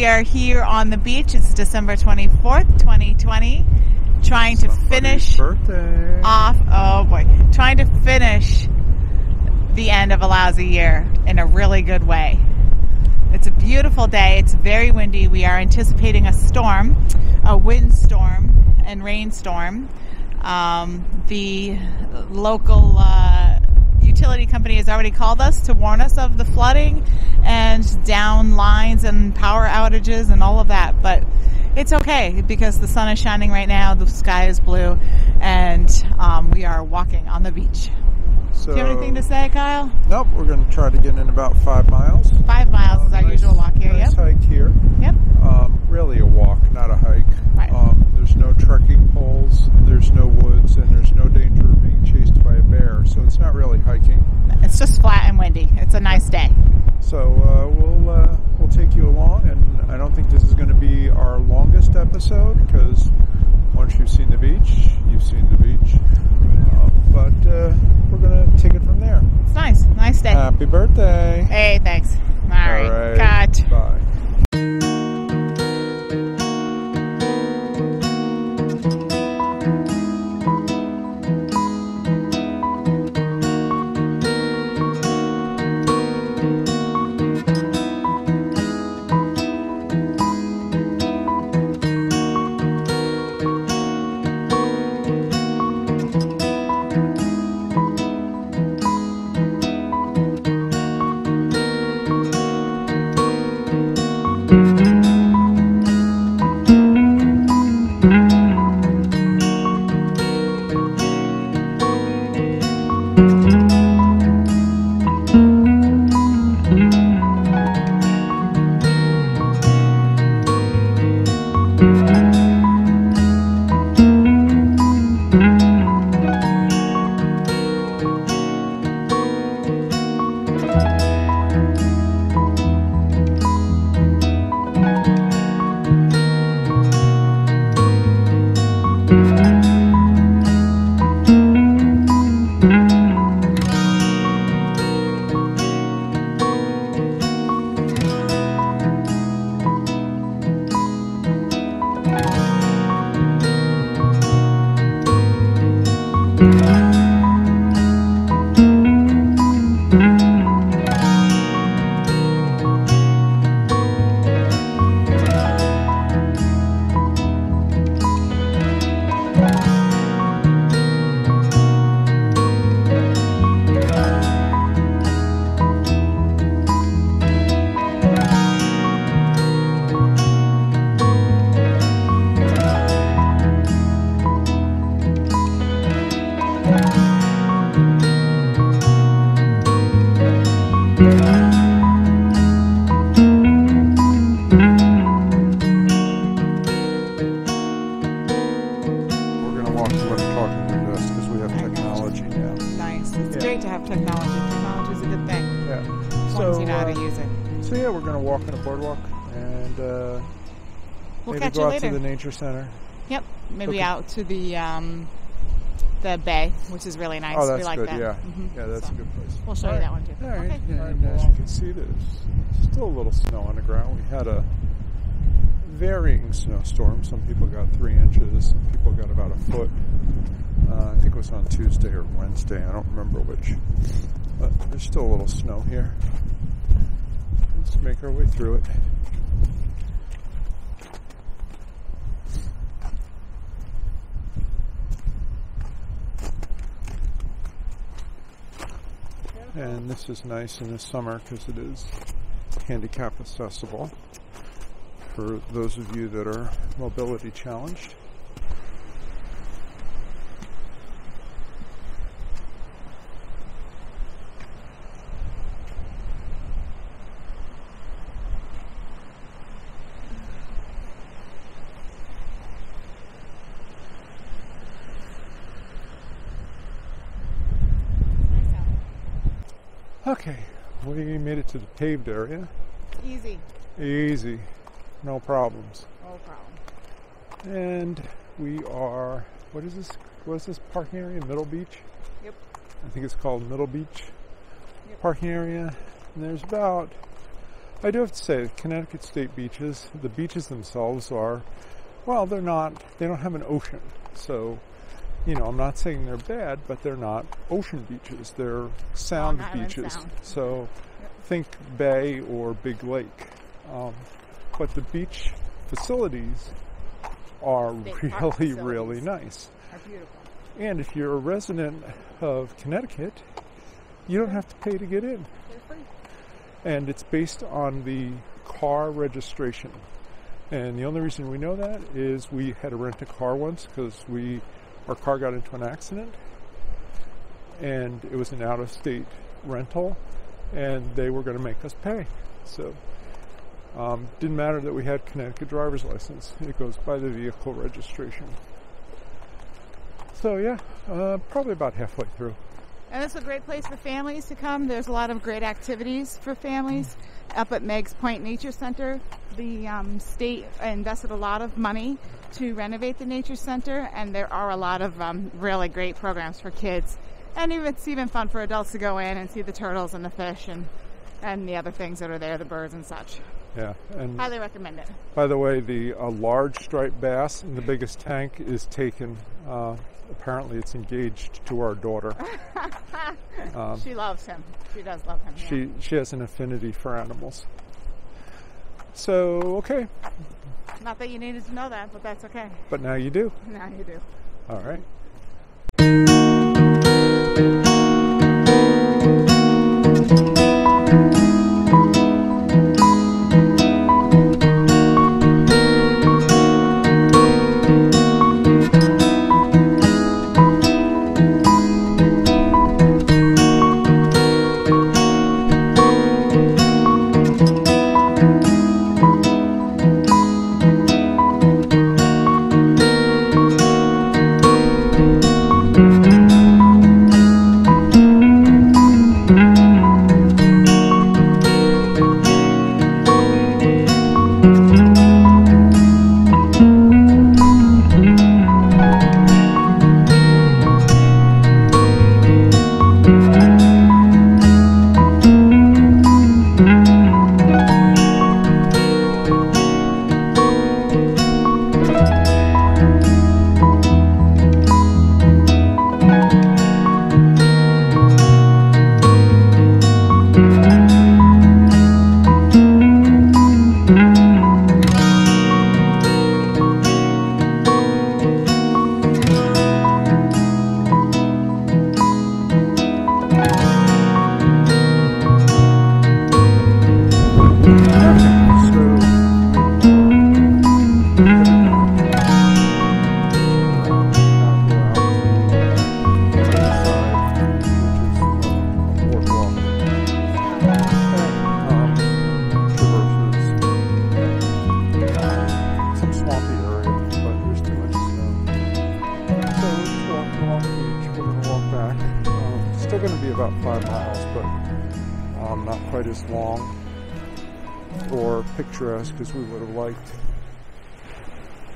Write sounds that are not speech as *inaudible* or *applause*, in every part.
we are here on the beach. It's December 24th, 2020, trying to finish birthday. off, oh boy, trying to finish the end of a lousy year in a really good way. It's a beautiful day. It's very windy. We are anticipating a storm, a windstorm and rainstorm. Um, the local uh, utility company has already called us to warn us of the flooding and down lines and power outages and all of that. But it's okay because the sun is shining right now, the sky is blue, and um, we are walking on the beach. so, Do you have anything to say, Kyle? Nope, we're going to try to get in about five miles. Five miles is our Nice- usual walk here. Nice Yep. hike here. Yep. Um, really a walk, not a hike. Right. Um, there's no trekking poles, there's no woods, and there's no danger of being chased by a bear. So it's not really hiking. It's just flat and windy. It's a nice day. So uh, we'll uh, we'll take you along, and I don't think this is going to be our longest episode because once you've seen the beach, you've seen the beach. Uh, but uh, we're going to take it from there. It's nice. Nice day. Happy birthday! hey, thanks. All right. All right. Cut. Bye. We'll maybe catch go you out later. to the nature center. Yep. Maybe Okay. out to the um, the bay, which is really nice. Oh, we that's like good. that. Yeah, Mhm. yeah, that's So, a good place. We'll show you All that one too. All right. Okay. Yeah, and as you can see, there's still a little snow on the ground. We had a varying snowstorm. Some people got three inches. Some people got about a foot. Uh, I think it was on Tuesday or Wednesday. I don't remember which. But there's still a little snow here. Let's make our way through it. And this is nice in the summer because it is handicap accessible for those of you that are mobility challenged. Okay, we made it to the paved area. Easy. Easy, no problems. No problem. And we are, what is this? What is this parking area? Middle Beach? Yep. I think it's called Middle Beach Yep. parking area. And there's about, I do have to say, Connecticut State beaches, the beaches themselves are, well, they're not, they don't have an ocean. So, you know, I'm not saying they're bad, but they're not ocean beaches. They're sound beaches. Sound. So think bay or big lake. Um, but the beach facilities are Big really, facilities. really nice. Are beautiful. And if you're a resident of Connecticut, you don't have to pay to get in. They're free. And it's based on the car registration. And the only reason we know that is we had to rent a car once because we our car got into an accident, and it was an out-of-state rental, and they were going to make us pay. So um, didn't matter that we had Connecticut driver's license; it goes by the vehicle registration. So yeah, uh, probably about halfway through. And it's a great place for families to come. There's a lot of great activities for families. Up at Meigs Point Nature Center, the um, state invested a lot of money to renovate the nature center, and there are a lot of um, really great programs for kids. And even, it's even fun for adults to go in and see the turtles and the fish and, and the other things that are there, the birds and such. Yeah, and Highly recommend it. By the way, the uh, large striped bass in the biggest tank is taken. Uh, apparently, it's engaged to our daughter. *laughs* Um, She loves him. She does love him. yeah. she she has an affinity for animals. So okay, Not that you needed to know that, but that's okay. but now you do. Now you do. All right. Um, not quite as long or picturesque as we would have liked.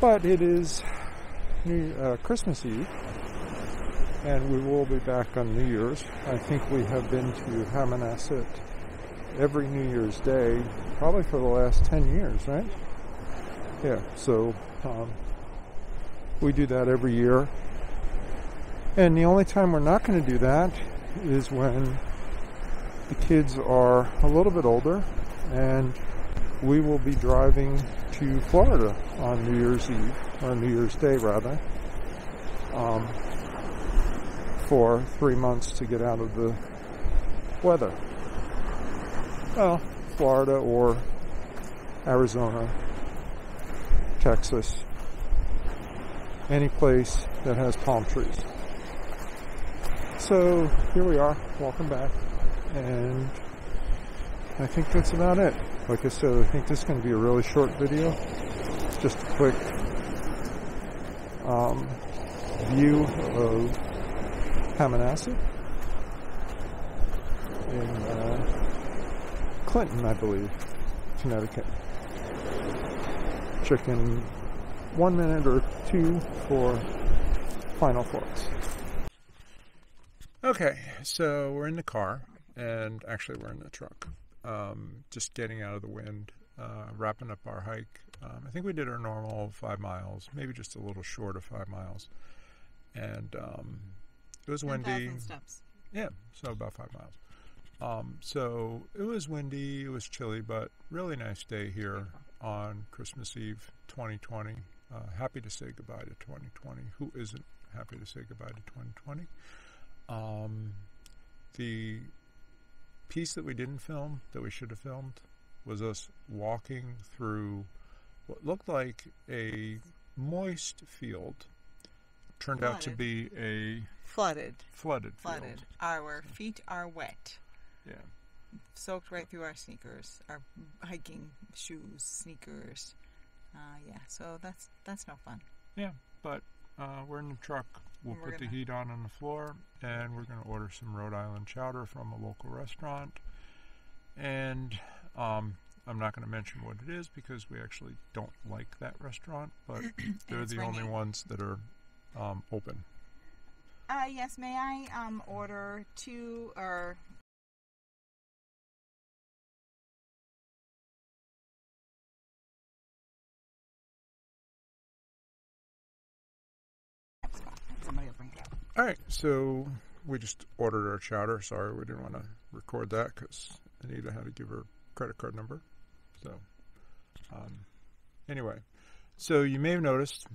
But it is New, uh, Christmas Eve, and we will be back on New Year's. I think we have been to Hammonasset every New Year's Day, probably for the last 10 years, right? Yeah, so um, we do that every year. And the only time we're not going to do that is when the kids are a little bit older and we will be driving to Florida on New Year's Eve, or New Year's Day rather, um, for three months to get out of the weather. Well, Florida or Arizona, Texas, any place that has palm trees. So here we are, walking back, and I think that's about it. Like I said, I think this is going to be a really short video. Just a quick um, view of Hammonasset in uh, Clinton, I believe, Connecticut. Chicken one minute or two for final thoughts. Okay, so we're in the car, and actually we're in the truck. um, just getting out of the wind, uh, wrapping up our hike. Um, I think we did our normal five miles, maybe just a little short of five miles, and um, it was windy. steps. Yeah, so about five miles. Um, so it was windy, it was chilly, but really nice day here on Christmas Eve 2020. Uh, happy to say goodbye to 2020. Who isn't happy to say goodbye to 2020? Um, the piece that we didn't film, that we should have filmed, was us walking through what looked like a moist field. Turned out to be a Flooded. flooded field. Flooded. Our feet are wet. Yeah. Soaked right through our sneakers, our hiking shoes, sneakers. Uh, yeah, so that's that's no fun. Yeah, but uh, we're in the truck. We'll put the heat on on the floor, and we're going to order some Rhode Island chowder from a local restaurant. And um, I'm not going to mention what it is because we actually don't like that restaurant, but *clears throat* they're the only ones that are um, open. Uh, yes, may I um, order two or All right, so we just ordered our chowder. Sorry, we didn't want to record that because Anita had to give her credit card number. So, um, anyway, so you may have noticed,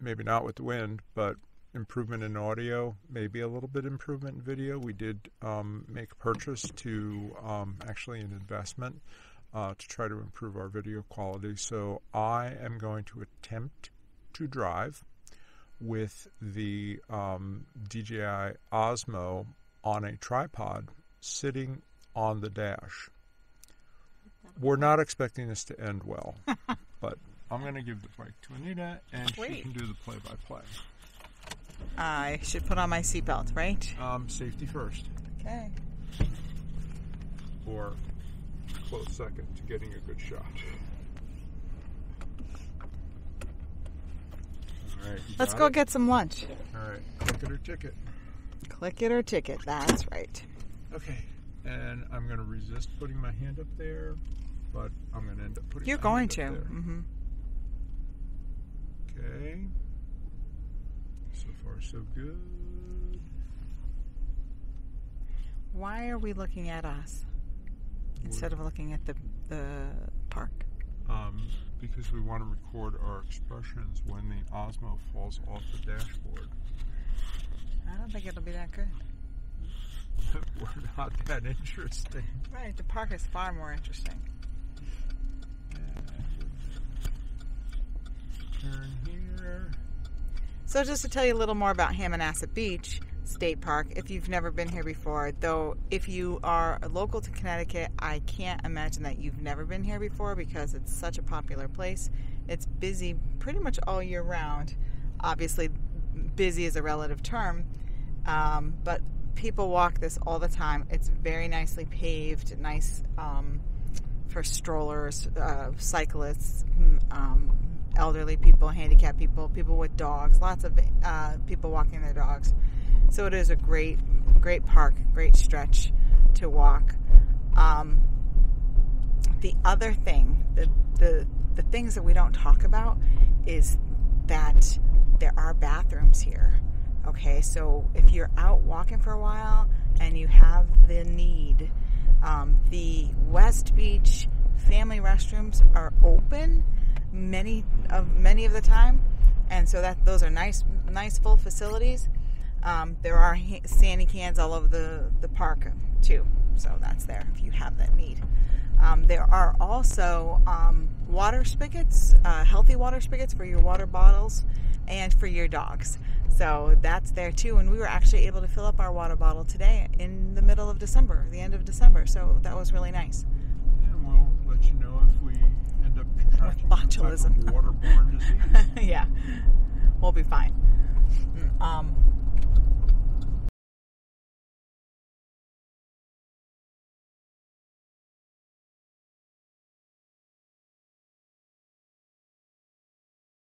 maybe not with the wind, but improvement in audio, maybe a little bit improvement in video. We did um, make a purchase to um, actually an investment uh, to try to improve our video quality. So I am going to attempt to drive with the um, DJI Osmo on a tripod sitting on the dash. We're not expecting this to end well, *laughs* but I'm going to give the bike to Anita and she can do the play by play. I should put on my seatbelt, right? Um, safety first, Okay. or close second to getting a good shot. All right, Let's go it? get some lunch. All right, click it or ticket. Click it or ticket. That's right. Okay. And I'm going to resist putting my hand up there, but I'm going to end up putting You're going to. up there. hmm Okay. So far, so good. Why are we looking at us instead of looking at the the park? Um, because we want to record our expressions when the Osmo falls off the dashboard. I don't think it'll be that good. *laughs* We're not that interesting. Right, the park is far more interesting. Turn here. So, just to tell you a little more about Hammonasset Beach State Park, if you've never been here before, though, if you are local to Connecticut, I can't imagine that you've never been here before because it's such a popular place. It's busy pretty much all year round. Obviously, busy is a relative term, um, but people walk this all the time. It's very nicely paved, nice um, for strollers, uh, cyclists, mm, um, elderly people, handicapped people, people with dogs, lots of uh, people walking their dogs. So it is a great, great park, great stretch to walk. Um, the other thing, the, the the things that we don't talk about, is that there are bathrooms here. Okay, so if you're out walking for a while and you have the need, um, the West Beach family restrooms are open many of many of the time, and so that those are nice, nice full facilities. Um, there are ha- sandy cans all over the the park too, so that's there if you have that need. Um, there are also um, water spigots, uh, healthy water spigots for your water bottles and for your dogs. So that's there too. And we were actually able to fill up our water bottle today in the middle of December, the end of December. So that was really nice. And we'll let you know if we end up contracting some type of botulism. waterborne disease. *laughs* yeah, we'll be fine. Um,